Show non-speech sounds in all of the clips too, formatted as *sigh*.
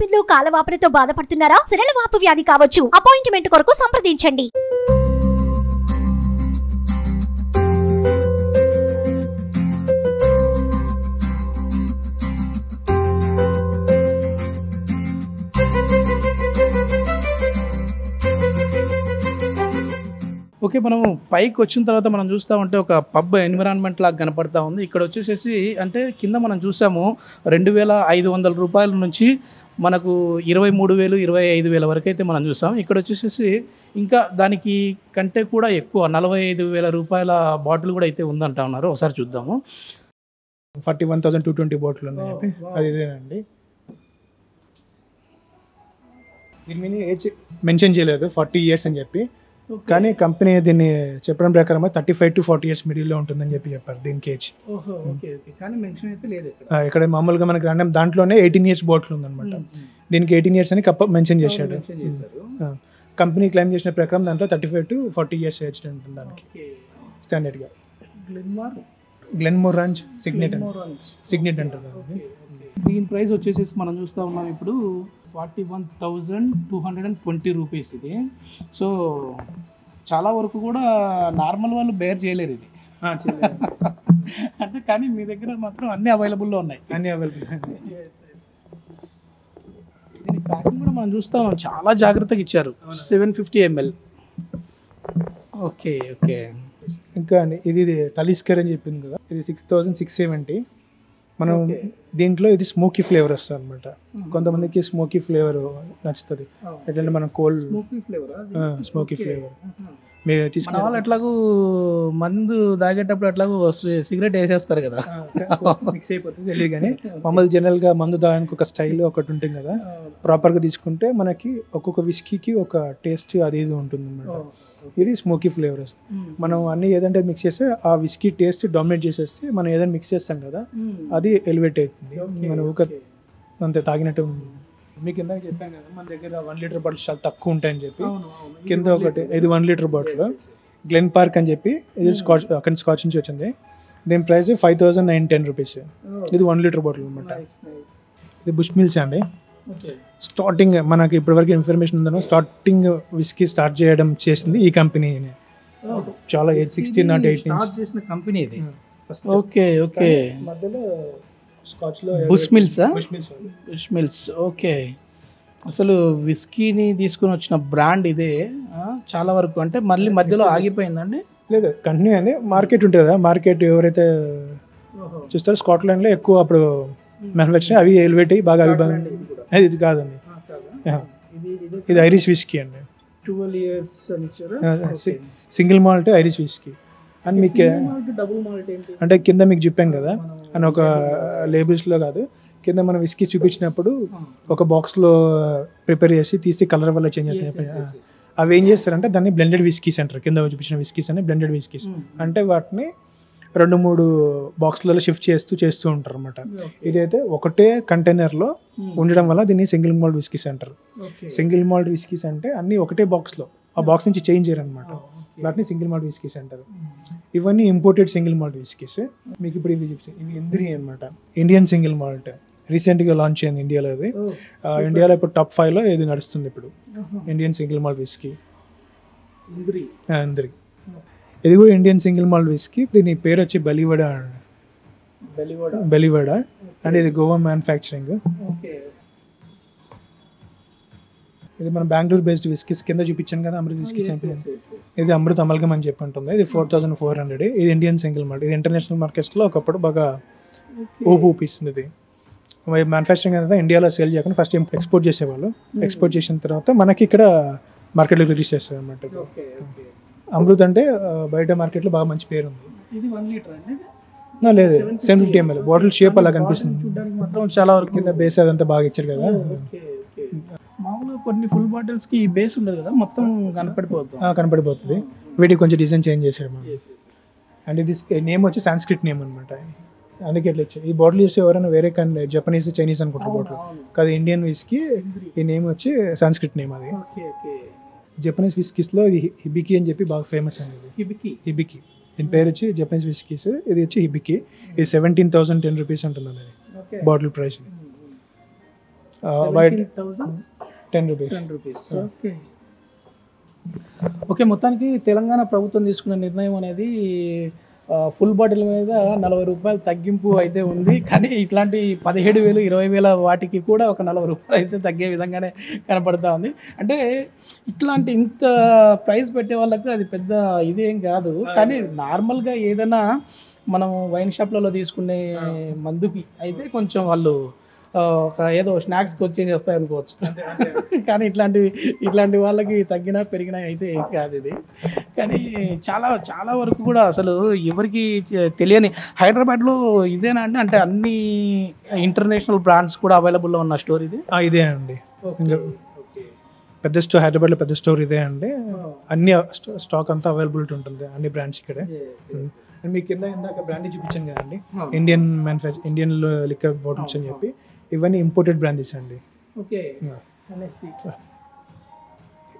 Bill కాలవాపులతో బాధపడుతున్నారా? సిరల వాపు వ్యాధి కావచ్చు. అపాయింట్మెంట్ కొరకు సంప్రదించండి. ఓకే మనం పైకి వచ్చిన తర్వాత మనం చూస్తూ ఉంటే ఒక పబ్ ఎన్విరాన్మెంట్ లాగా కనపడతా ఉంది. ఇక్కడ వచ్చేసేసి అంటే కింద మనం చూసాము రెండు వేల ఐదు వందల రూపాయల నుంచి మనకు ఇరవై మూడు వేలు ఇరవై ఐదు వేల వరకు అయితే మనం చూసాం ఇక్కడ వచ్చేసేసి ఇంకా దానికి కంటే కూడా ఎక్కువ నలభై ఐదు వేల రూపాయల బాటిల్ కూడా అయితే ఉందంటా ఉన్నారు ఒకసారి చూద్దాము. Forty one thousand two twenty bottle ఉన్నాయి? చెప్పి wow. అది ఇదేనండి. దీని మీద ఏజ్ మెన్షన్ చేయలేదు. ఫార్టీ ఇయర్స్ అని చెప్పి. కానీ కంపెనీ దీన్ని చెప్పడం ప్రకారం thirty five to forty years మిడిల్లో ఉంటుందని చెప్పి చెప్పారు దీనికి ఏజ్ ఇక్కడ. మామూలుగా మనకి రాండం దాంట్లోనే ఎయిటీన్ ఇయర్స్ బాటిల్ ఉందన్నమాట. దీనికి ఎయిటీన్ ఇయర్స్ అని కప్ప మెన్షన్ చేశాడు. కంపెనీ క్లెయిమ్ చేసిన ప్రకారం దాంట్లో thirty five to forty years age ఉంటుంది దానికి. స్టాండర్డ్గా Glenmor Glen Morangie Signet. Signet అంటారు. దీని ప్రైస్ వచ్చేసేసి మనం చూస్తూ ఉన్నాం ఇప్పుడు forty one thousand two hundred and twenty rupees ఇది. సో చాలా వరకు కూడా నార్మల్ వాళ్ళు బేర్ చేయలేరు ఇది. *laughs* అంటే కానీ మీ దగ్గర మాత్రం అన్ని అవైలబుల్లో ఉన్నాయి. అన్ని అవైలబుల్ దీని ప్యాకింగ్ కూడా మనం చూస్తా. చాలా జాగ్రత్తగా ఇచ్చారు. Seven fifty ML. Okay okay. ఇంకా అండి ఇది ఇది టలిస్కర్ అని చెప్పింది కదా. ఇది సిక్స్ థౌజండ్ సిక్స్ సెవెంటీ. మనం. దీంట్లో ఇది స్మోకీ ఫ్లేవర్ వస్తుంది అనమాట కొంతమందికి స్మోకీ ఫ్లేవర్ నచ్చుతుంది. ఎట్లంటే మనం cold smoky flavour smoky flavour మీరు తీసుకున్న వాళ్ళు ఎట్లాగూ మందు తాగేటప్పుడు ఎట్లాగూ సిగరెట్ వేసేస్తారు కదా. మిక్స్ అయిపోతుంది తెలియదు కానీ *laughs* మామూలు జనరల్గా మందు తాగడానికి ఒక స్టైల్ ఒకటి ఉంటుంది కదా. ప్రాపర్గా తీసుకుంటే మనకి ఒక్కొక్క విస్కీకి ఒక టేస్ట్ అది ఇది ఉంటుంది అనమాట ఇది స్మోకీ ఫ్లేవర్ వస్తుంది మనం అన్ని ఏదంటే మిక్స్ చేస్తే ఆ విస్కీ టేస్ట్ డామినేట్ చేసేస్తే మనం ఏదైనా మిక్స్ చేస్తాం కదా అది ఎలివేట్ అవుతుంది. మనం ఒక అంతే తాగినట్టు ఉంది. మీకు ఇందాక చెప్పాను కదా మన దగ్గర వన్ లీటర్ బాటిల్స్ చాలా తక్కువ ఉంటాయని చెప్పి. కింద ఒకటి ఇది one litre bottle Glen Park అని చెప్పి ఇది స్కాచ్ అక్కడ స్కాచ్ నుంచి వచ్చింది. దీని price five thousand nine ten rupees ఇది వన్ లీటర్ బాటిల్ అనమాట ఇది బుష్ మిల్స్ అండి. స్టార్టింగ్ మనకి ఇప్పటివరకు ఇన్ఫర్మేషన్ ఉందనో స్టార్టింగ్ విస్కీ స్టార్ట్ చేయడం చేసింది ఈ కంపెనీ చాలా ఎయిట్ సిక్స్టీ నాట్ ఎయిట్ చేసిన కంపెనీ ఇది. ఓకే ఓకే మధ్యలో Bush Mills Bush Mills okay అసలు విస్కీని తీసుకుని వచ్చిన బ్రాండ్ ఇదే చాలా వరకు అంటే మళ్ళీ మధ్యలో ఆగిపోయిందండి? లేదు కంటిన్యూ అండి మార్కెట్ ఉంటుంది కదా మార్కెట్ ఎవరైతే చూస్తారో స్కాట్లాండ్లో ఎక్కువ అప్పుడు మ్యానుఫ్యాక్చరింగ్ అవి ఎలివేట్ అయ్యి బాగా అవి ఇది కాదండి. ఇది ఐరిష్ విస్కీ అండి. Single malt Irish whisky. And మీకు అంటే కింద మీకు చెప్పాం కదా అని ఒక లేబుల్స్లో కాదు. కింద మనం విస్కీ చూపించినప్పుడు ఒక బాక్స్లో ప్రిపేర్ చేసి తీసి కలర్ వల్ల చేంజ్ అవుతాయి అవి ఏం చేస్తారంటే దాన్ని బ్లెండెడ్ విస్కీస్ అంటారు కింద చూపించిన విస్కీస్ అని బ్లెండెడ్ విస్కీస్. అంటే వాటిని రెండు మూడు బాక్స్లలో షిఫ్ట్ చేస్తూ చేస్తూ ఉంటారు అనమాట ఇదైతే ఒకటే కంటైనర్లో ఉండడం వల్ల దీన్ని సింగిల్ మాల్ట్ విస్కీస్ అంటారు. సింగిల్ మాల్ట్ విస్కీస్ అంటే అన్ని ఒకటే బాక్స్లో. ఆ బాక్స్ నుంచి చేంజ్ చేయరు అనమాట వాటిని సింగిల్ మాల్ట్ విస్కీస్ అంటారు. ఇవన్నీ ఇంపోర్టెడ్ సింగిల్ మాల్ట్ విస్కీస్. మీకు ఇప్పుడు ఇవి చూసి ఇవి ఇంద్రి అనమాట ఇండియన్ సింగిల్ మాల్ట్ రీసెంట్గా లాంచ్ అయింది ఇండియాలో ఇది ఆ, ఇండియాలో ఇప్పుడు టాప్ ఫైవ్లో ఇది నడుస్తుంది ఇప్పుడు. Indian single malt whisky. Indri. ఇది కూడా ఇండియన్ సింగిల్ మాల్ట్ విస్కీ దీని పేరు వచ్చి బలివడ. బలివడ. అండ్ ఇది గోవా మ్యానుఫ్యాక్చరింగ్ ఇది మన బెంగళూరు బేస్డ్ విస్కీస్ కింద చూపించాను కదా అమృత్ విస్కీ ఛాంపియన్ ఇది అమృత్ అమల్గం అని చెప్పి ఉంటుంది ఇది ఫోర్ థౌసండ్ ఫోర్ హండ్రెడ్ ఇది ఇండియన్ సింగిల్ మాల్ట్ ఇది ఇంటర్నేషనల్ మార్కెట్స్లో ఒకప్పుడు బాగా ఊపు ఊపిస్తుంది ఇది మ్యానుఫ్యాక్చరింగ్ అనేది ఇండియాలో సేల్ చేయకుండా ఫస్ట్ ఎక్స్పోర్ట్ చేసేవాళ్ళు. ఎక్స్పోర్ట్ చేసిన తర్వాత మనకి ఇక్కడ మార్కెట్లో రిలీజ్ చేస్తారు అనమాట అమృత్ అంటే బయట మార్కెట్లో బాగా మంచి పేరు ఉంది. ఇది వన్ లీటర్ అండి నా, లేదు seven fifty ML bottle shape అలా కనిపిస్తుంది. చాలా వరకు కింద బేస్ అదంతా బాగా ఇచ్చారు కదా. Okay okay. మామూలుగా కొన్ని ఫుల్ బాటిల్స్కి ఈ బేస్ ఉండదు కదా మొత్తం కనపడిపోతుంది ఆ, కనపడిపోతుంది. వీటికి కొంచెం డిజైన్ చేంజ్ చేశారు మనం అండ్ ఇది నేమ్ వచ్చి సాంస్క్రిట్ నేమ్ అనమాట అందుకే ఇట్లా ఇచ్చారు. ఈ బాటిల్ చూస్తే ఎవరైనా వేరే కంట్రీ జపనీస్ చైనీస్ అనుకుంటారు బాటిల్ కాదు ఇండియన్ విస్కీ ఈ నేమ్ వచ్చి సాంస్క్రిట్ నేమ్ అది. ఓకే ఓకే జపనీస్ విస్కీస్లో ఇది హిబికి అని చెప్పి బాగా ఫేమస్ అనేది ఇవికి హిబికి దీని పేరు వచ్చి జపనీస్ విస్కీస్ ఇది వచ్చి హిబికి ఇది సెవెంటీన్ థౌసండ్ టెన్ రూపీస్ ఉంటుంది అది. బాటిల్ ప్రైస్ ఇది. Wait ten rupees ten rupees okay okay మొత్తానికి తెలంగాణ ప్రభుత్వం తీసుకున్న నిర్ణయం అనేది ఫుల్ బాటిల్ మీద నలభై రూపాయలు తగ్గింపు అయితే ఉంది. కానీ ఇట్లాంటి పదిహేడు వేలు ఇరవై వేల వాటికి కూడా ఒక నలభై రూపాయలు అయితే తగ్గే విధంగానే కనపడతా ఉంది. అంటే ఇట్లాంటి ఇంత ప్రైస్ పెట్టే వాళ్ళకు అది పెద్ద ఇదేం కాదు. కానీ నార్మల్గా ఏదైనా మనం వైన్ షాప్లలో తీసుకునే మందుకి అయితే కొంచెం వాళ్ళు ఒక ఏదో స్నాక్స్కి వచ్చేసి వస్తాయి అనుకోవచ్చు. కానీ ఇట్లాంటి ఇట్లాంటి వాళ్ళకి తగ్గినా పెరిగినా అయితే ఏం కాదు ఇది. కానీ చాలా చాలా వరకు కూడా అసలు ఎవరికి తెలియని హైదరాబాద్లో ఇదేనా అంటే అంటే అన్ని ఇంటర్నేషనల్ బ్రాండ్స్ కూడా అవైలబుల్లో ఉన్న స్టోర్ ఇది? ఇదే అండి. ఇంకా పెద్ద స్టోర్ హైదరాబాద్లో పెద్ద స్టోర్ ఇదే అండి. అన్ని స్టాక్ అంతా అవైలబిలిటీ ఉంటుంది అన్ని బ్రాండ్స్ ఇక్కడే. అండ్ మీకు కింద ఇందాక బ్రాండ్ చూపించాను కదండి. Indian manufacture Indian liquor bottles అని చెప్పి. ఇవన్నీ ఇంపోర్టెడ్ బ్రాండ్స్ అండి. ఓకే.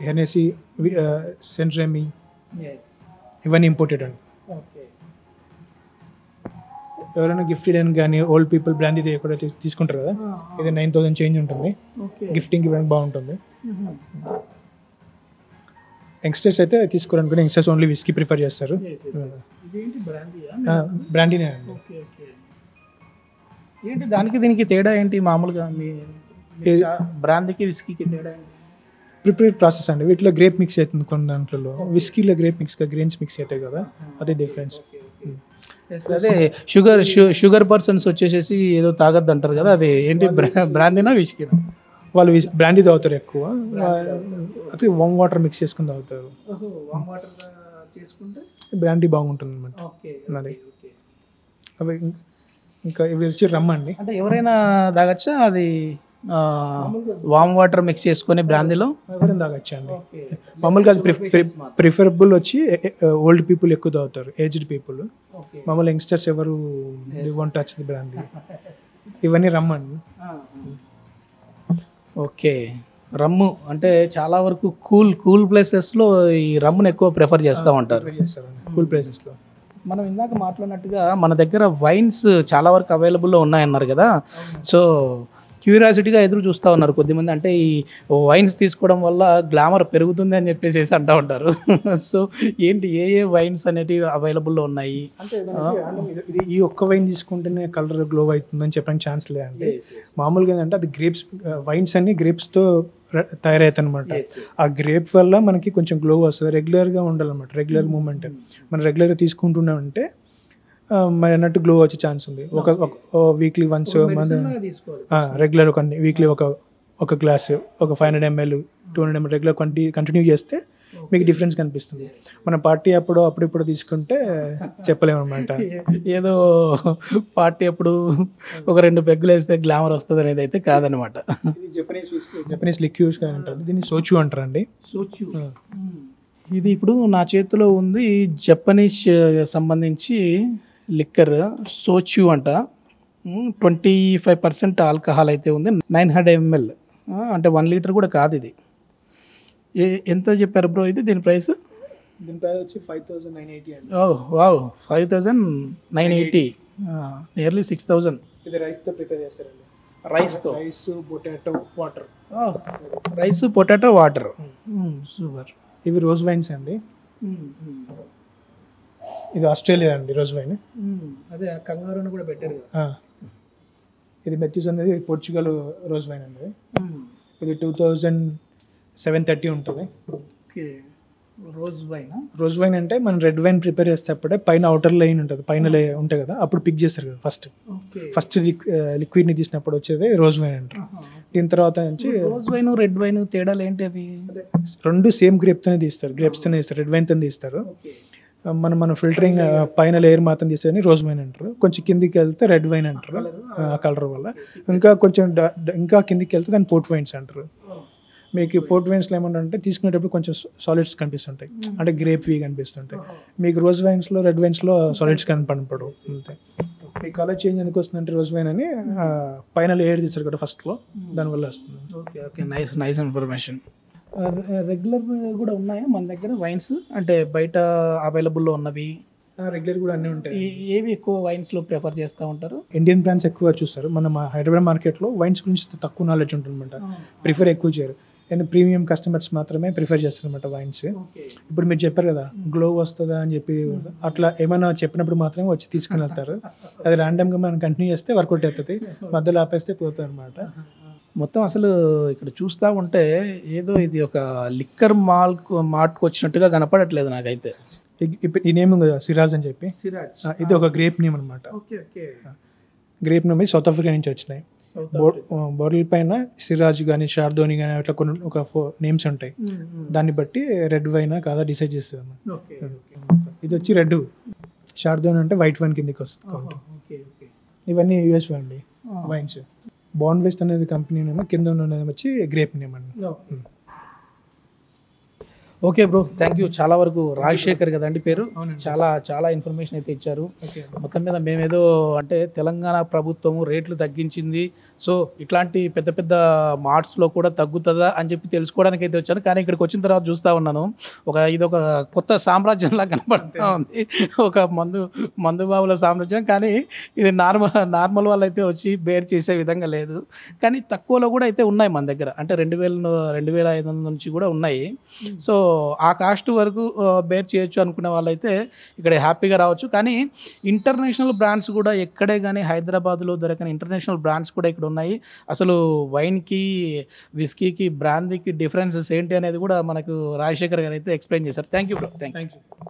హెనెసీ సెంట్రెమీ ఇవన్నీ ఇంపోర్టెడ్ అండి. ఎవరైనా గిఫ్ట్ ఇవ్వడానికి కానీ ఓల్డ్ పీపుల్ బ్రాండ్ ఇది కూడా తీ- తీసుకుంటారు కదా? ఇది నైన్ థౌసండ్ చేంజ్ ఉంటుంది. గిఫ్టింగ్ ఇవ్వడానికి బాగుంటుంది. యంగ్స్టర్స్ అయితే తీసుకోవాలనుకుని యంగ్స్టర్స్ ఓన్లీ విస్కీ ప్రిఫర్ చేస్తారు. బ్రాండీనే అండి. ఏంటి దానికి దీనికి తేడా ఏంటి? మామూలుగా మీ బ్రాండ్కి విస్కీకి తేడా ఏంటి? ప్రిపేర్ ప్రాసెస్ అండి. వీటిలో గ్రేప్ మిక్స్ అవుతుంది కొన్ని దాంట్లో విస్కీలో గ్రేప్ మిక్స్ గ్రెయిన్స్ మిక్స్ అవుతాయి కదా? అదే డిఫరెన్స్ అదే షుగర్ షుగర్ పర్సన్స్ వచ్చేసేసి ఏదో తాగద్దు అంటారు కదా? అది ఏంటి బ్రా- బ్రాందీనా విస్కీనా? వాళ్ళు బ్రాండీ తాగుతారు ఎక్కువ. అయితే వామ్ వాటర్ మిక్స్ చేసుకుని తాగుతారు. వామ్ వాటర్ చేసుకుంటే? బ్రాండీ బాగుంటుంది అనమాట అవి ఇంకా ఇవి వచ్చి రమ్ అండి అంటే ఎవరైనా తాగచ్చా? అది వామ్ వాటర్ మిక్స్ చేసుకొని బ్రాందీలో ఎవరైనా తాగొచ్చు అండి? మామూలుగా అది ప్రిఫరబుల్ వచ్చి ఓల్డ్ పీపుల్ ఎక్కువ తాగుతారు ఏజ్డ్ పీపుల్ మామూలు యంగ్స్టర్స్ ఎవరు the one touch the brandy ఇవన్నీ రమ్ అండి ఓకే. రమ్ము అంటే చాలా వరకు కూల్ కూల్ ప్లేసెస్లో ఈ రమ్మును ఎక్కువ ప్రిఫర్ చేస్తూ ఉంటారు. కూల్ ప్లేసెస్లో మనం ఇందాక మాట్లాడినట్టుగా మన దగ్గర వైన్స్ చాలా వరకు అవైలబుల్లో ఉన్నాయన్నారు కదా. సో క్యూరియాసిటీగా ఎదురు చూస్తూ ఉన్నారు కొద్దిమంది. అంటే ఈ వైన్స్ తీసుకోవడం వల్ల గ్లామర్ పెరుగుతుంది అని చెప్పేసి అంటూ ఉంటారు. *laughs* సో ఏంటి ఏ ఏ వైన్స్ అనేటివి అవైలబుల్లో ఉన్నాయి? అంటే ఈ ఒక్క వైన్ తీసుకుంటేనే కలర్ గ్లో అవుతుందని చెప్పడానికి ఛాన్స్ లేదండి. మామూలుగా ఏంటంటే అది గ్రేప్స్ వైన్స్ అన్ని గ్రేప్స్తో తయారవుతాయి అనమాట ఆ గ్రేప్ వల్ల మనకి కొంచెం గ్లో వస్తుంది. రెగ్యులర్గా ఉండాలన్నమాట. రెగ్యులర్ మూమెంట్ మనం రెగ్యులర్గా తీసుకుంటున్నామంటే మరి అన్నట్టు గ్లో వచ్చే ఛాన్స్ ఉంది. ఒక వీక్లీ వన్స్ మన రెగ్యులర్ ఒక వీక్లీ ఒక ఒక గ్లాస్ ఒక five hundred ML two hundred ML regular కంటి కంటిన్యూ చేస్తే మీకు డిఫరెన్స్ కనిపిస్తుంది. మన పార్టీ అప్పుడు అప్పుడిప్పుడు తీసుకుంటే చెప్పలేము అనమాట ఏదో పార్టీ అప్పుడు ఒక రెండు పెగ్గులు వేస్తే గ్లామర్ వస్తుంది అనేది అయితే కాదనమాట జపనీస్ జపనీస్ లిక్యూర్స్ అంటారు. దీన్ని సోచు అంటారండి. ఇది ఇప్పుడు నా చేతిలో ఉంది జపనీస్ సంబంధించి లిక్కర్ సోచు అంట. ట్వంటీ ఫైవ్ పర్సెంట్ ఆల్కహాల్ అయితే ఉంది. నైన్ హండ్రెడ్ ఎంఎల్ అంటే వన్ లీటర్ కూడా కాదు ఇది. ఎంత చెప్పారు బ్రో ఇది? దీని ప్రైస్? దీని ప్రైస్ వచ్చి ఫైవ్ థౌసండ్ నైన్ ఎయిటీ అండి. ఓ wow. Five thousand nine eighty. Nearly six thousand ఇది రైస్తో ప్రిపేర్ చేస్తారండి. రైస్తో? Rice potato water. Rice potato water. Super. ఇవి రోజ్ వైన్స్ అండి. ఇది ఆస్ట్రేలియా అండి రోజ్ వైన్. అదే కంగారుని కూడా పెట్టారు ఇది మెత్యూస్ అనేది పోర్చుగల్ రోజ్ వైన్ అండి. ఇది టూ థౌజండ్ సెవెన్ థర్టీ ఉంటుంది. Okay. Rose wine? Rose wine అంటే మనం రెడ్ వైన్ ప్రిపేర్ చేసేటప్పుడే పైన అవుటర్ లైన్ ఉంటుంది. పైన లే ఉంటాయి కదా అప్పుడు పిక్ చేస్తారు కదా ఫస్ట్. ఫస్ట్ లిక్విడ్ని తీసినప్పుడు వచ్చేది రోజ్ వైన్ అంటారు. దీని తర్వాత నుంచి రోజ్ వైన్ రెడ్ వైన్ తేడాలు ఏంటి అవి రెండు సేమ్ గ్రేప్తోనే తీస్తారు. గ్రేప్స్తోనే తీస్తారు. రెడ్ వైన్తో తీస్తారు. మనం మనం ఫిల్టరింగ్ పైన లేయర్ మాత్రం తీసేదని రోజ్ వైన్ అంటారు. కొంచెం కిందికి వెళ్తే రెడ్ వైన్ అంటారు. ఆ కలర్ వల్ల. ఇంకా కొంచెం ఇంకా కిందికి వెళ్తే దాన్ని పోర్ట్ వైన్స్ అంటారు. మీకు పోర్ట్ వైన్స్లో ఏమన్నా అంటే తీసుకునేటప్పుడు కొంచెం సాలిడ్స్ కనిపిస్తుంటాయి. అంటే గ్రేప్ వీ కనిపిస్తుంటాయి. మీకు రోజ్ వైన్స్లో రెడ్ వైన్స్లో సాలిడ్స్ కనపడపడు అంతే. మీ కలర్ చేంజ్ ఎందుకు వస్తుందంటే రోజ్ వైన్ అని ఆ, పైన లేయర్ తీస్తారు కదా ఫస్ట్లో దానివల్ల వస్తుంది. Okay okay nice nice information regular కూడా ఉన్నాయా? మన దగ్గర వైన్స్ అంటే బయట అవైలబుల్లో ఉన్నవి? రెగ్యులర్ కూడా అన్నీ ఉంటాయి. ఏవి ఎక్కువ వైన్స్లో ప్రిఫర్ చేస్తూ ఉంటారు? ఇండియన్ బ్రాండ్స్ ఎక్కువ చూస్తారు. మన హైదరాబాద్ మార్కెట్లో వైన్స్ గురించి తక్కువ నాలెడ్జ్ ఉంటుందన్నమాట. ప్రిఫర్ ఎక్కువ చేయరు. అండ్ ప్రీమియం కస్టమర్స్ మాత్రమే ప్రిఫర్ చేస్తారన్నమాట వైన్స్. ఓకే. ఇప్పుడు మీరు చెప్పారు కదా గ్లో వస్తుందా అని చెప్పి అట్లా ఏమైనా చెప్పినప్పుడు మాత్రమే వచ్చి తీసుకుని వెళ్తారు. అది ర్యాండమ్గా మనం కంటిన్యూ చేస్తే వర్కౌట్ అవుతుంది మధ్యలో ఆపేస్తే పోతుంది అనమాట మొత్తం అసలు ఇక్కడ చూస్తూ ఉంటే ఏదో ఇది ఒక లిక్కర్ మాల్ మార్ట్కి వచ్చినట్టుగా కనపడట్లేదు నాకైతే. ఇప్పుడు ఈ నేమ్ కదా సిరాజ్ అని చెప్పి. ఇది ఒక గ్రేప్ నేమ్ అనమాట okay okay. Grape name South Africa నుంచి వచ్చినాయి. బోర్డల్ పైన సిరాజ్ కానీ షార్దోని కానీ అట్లా కొన్ని ఒక ఫోర్ నేమ్స్ ఉంటాయి. దాన్ని బట్టి రెడ్ వైనా కాదా డిసైడ్ అన్నమాట. ఓకే ఇది వచ్చి రెడ్. షార్దోన్ అంటే వైట్ వైన్ కిందకి వస్తుంది కౌంట్. ఇవన్నీ యూఎస్ అండి వైన్స్. బాండ్ వెస్ట్ అనేది కంపెనీ నేమ్ కింద ఉన్నది వచ్చి గ్రేప్ నేమ్ అండి ఓకే బ్రో థ్యాంక్ యూ చాలా వరకు రాజశేఖర్ కదండి పేరు. చాలా చాలా ఇన్ఫర్మేషన్ అయితే ఇచ్చారు. మొత్తం మీద మేమేదో అంటే తెలంగాణ ప్రభుత్వము రేట్లు తగ్గించింది. సో ఇట్లాంటి పెద్ద పెద్ద మార్ట్స్లో కూడా తగ్గుతుందా అని చెప్పి తెలుసుకోవడానికి అయితే వచ్చాను. కానీ ఇక్కడికి వచ్చిన తర్వాత చూస్తూ ఉన్నాను. ఒక ఇది ఒక కొత్త సామ్రాజ్యంలా కనపడుతూ ఉంది. ఒక మందు మందు బాబుల సామ్రాజ్యం. కానీ ఇది నార్మల్ నార్మల్ వాళ్ళు అయితే వచ్చి బేర్ చేసే విధంగా లేదు. కానీ తక్కువలో కూడా అయితే ఉన్నాయి మన దగ్గర. అంటే రెండు వేల రెండు వేల ఐదు వందల నుంచి కూడా ఉన్నాయి. సో ఆ కాస్ట్ వరకు బేర్ చేయొచ్చు అనుకునే వాళ్ళైతే ఇక్కడ హ్యాపీగా రావచ్చు. కానీ ఇంటర్నేషనల్ బ్రాండ్స్ కూడా ఎక్కడే కానీ హైదరాబాద్లో దొరకని ఇంటర్నేషనల్ బ్రాండ్స్ కూడా ఇక్కడ ఉన్నాయి. అసలు వైన్కి విస్కీకి బ్రాందీకి డిఫరెన్సెస్ ఏంటి అనేది కూడా మనకు రాజశేఖర్ గారు అయితే ఎక్స్ప్లెయిన్ చేశారు. Thank you bro thank you thank you